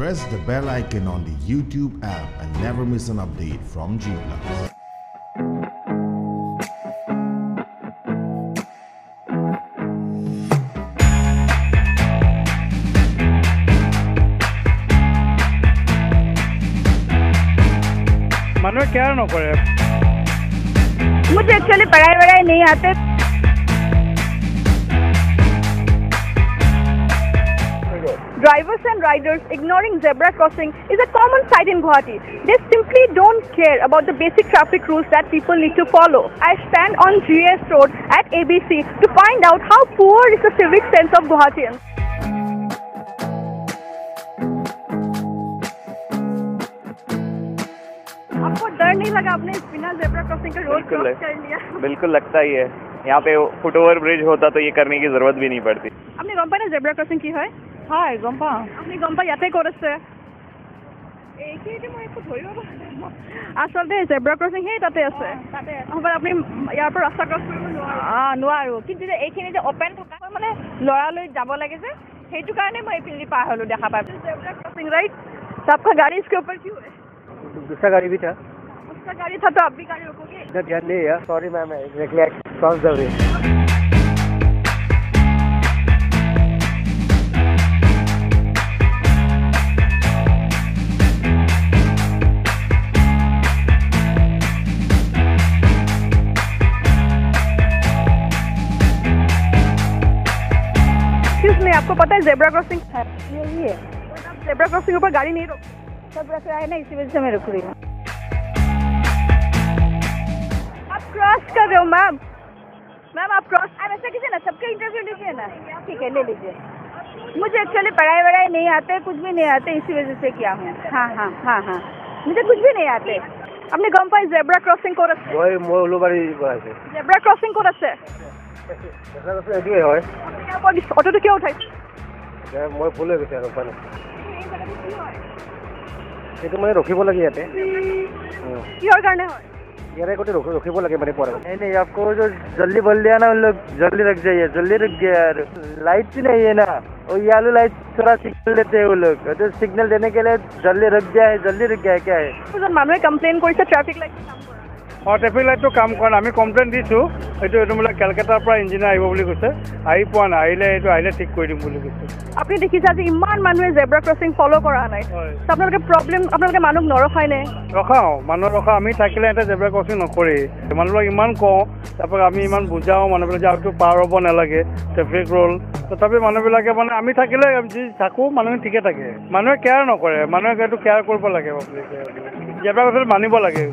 press the bell icon on the YouTube app and never miss an update from G+. Manoj क्या no पड़े मुझे actually पढ़ाई वढ़ाई नहीं आते drivers and riders ignoring zebra crossing is a common sight in Guwahati. They simply don't care about the basic traffic rules that people need to follow. I stand on GS Road at ABC to find out how poor is the civic sense of Guwahatians. आपको डर नहीं लगा आपने बिना zebra crossing का road cross कर लिया बिल्कुल लगता ही है यहाँ पे फुट ओवर ब्रिज होता तो ये करने की जरूरत भी नहीं पड़ती अपने रोड न जेब्रा क्रॉसिंग की है হয় হয় গম পাওঁ আপুনি গম পায় ইয়াতে ক'ত আছে এইখিনিতে মই একো ধৰিব পৰা নাই। আচলতে জেব্ৰা ক্ৰচিং সেই তাতে আছে তাতে হ'ব আপুনি ইয়াৰ পৰা ৰাস্তা ক্ৰছ কৰিব নোৱাৰে অঁ নোৱাৰোঁ কিন্তু যে এইখিনি যে অ'পেন থকা মই মানে ল'ৰালৈ যাব লাগে যে সেইটো কাৰণে মই এইপিনে পাৰ হ'লোঁ দেখা পাই जेब्रा क्रॉसिंग राइट तो आपका गाड़ी इसके ऊपर क्यों है दूसरा गाड़ी भी था उसका गाड़ी था तो आप भी गाड़ी रोकोगे इतना ध्यान नहीं है sorry ma'am exactly cross the way आपको पता है जेबरा क्रॉसिंग है। यही है। जेबरा क्रॉसिंग ऊपर गाड़ी नहीं रोक सब रख रहा है ना इसी वजह से मैं रुक रही हूँ। आप क्रॉस कर रहे हो मैम मैम आप क्रॉस आप ऐसा कीजिए ना सबके इंटरव्यू लीजिए ना। ठीक है ले लीजिए। मुझे एक्चुअली पढ़ाई वढ़ाई नहीं आते कुछ भी नहीं आते इसी वजह से किया हूँ। हाँ हाँ हाँ हाँ। मुझे कुछ भी नहीं आते। अपने गम पर zebra crossing coarse zebra crossing coarse है পৰা আহিছোঁ জেব্ৰা ক্ৰচিং ক'ত আছে এইটোৱে হয় আপুনি ইয়াৰ পৰা দিছে- অটোটো কিয় উঠাইছে যে মই ভুল হৈ গৈছে আৰু উপায় নাই সেইটো মানে ৰখিব লাগে ইয়াতে উম। কিহৰ কাৰণে হয় यार को रोक रोके लगे मैंने पड़ा नहीं नहीं आपको जो जल्दी बोल दिया ना उन लोग जल्दी रख जाइए जल्दी रुक गया यार लाइट भी नहीं है ना वो येलो लाइट थोड़ा सिग्नल देते हैं वो लोग तो सिग्नल देने के लिए जल्दी रुक गया है जल्दी रुक गया है क्या है এজন মানুহে কমপ্লেইন কৰিছে ট্ৰাফিক লাইট কাম কৰা অঁ ট্ৰেফিক লাইটটো কাম কৰা নাই আমি কমপ্লেইন দিছোঁ এইটো এইটো বোলে কেলকাতাৰ পৰা ইঞ্জিনিয়াৰ আহিব বুলি কৈছে। আহি পোৱা নাই আহিলে এইটো আহিলে ঠিক কৰি দিম বুলি কৈছে। আপুনি দেখিছে আজি ইমান মানুহে জেব্ৰা ক্ৰচিং ফ'ল' কৰা নাই। আপোনালোকে প্ৰব্লেম আপোনালোকে মানুহ নৰখায়নে ৰখাওঁ মানুহ ৰখাওঁ আমি থাকিলে সিহঁতে জেব্ৰা ক্ৰচিং নকৰেই মানুহবিলাক ইমান কওঁ তাৰপৰা আমি ইমান বুজাওঁ মানুহবিলাক যে আৰু পাৰ হ'ব নালাগে ট্ৰেফিক ৰুল তথাপি মানুহবিলাকে মানে আমি থাকিলে যি থাকোঁ মানুহে ঠিকে থাকে। মানুহে কেয়াৰ নকৰে মানুহে এইটো কেয়াৰ কৰিব লাগে জেব্ৰা ক্ৰচিং মানিব লাগে।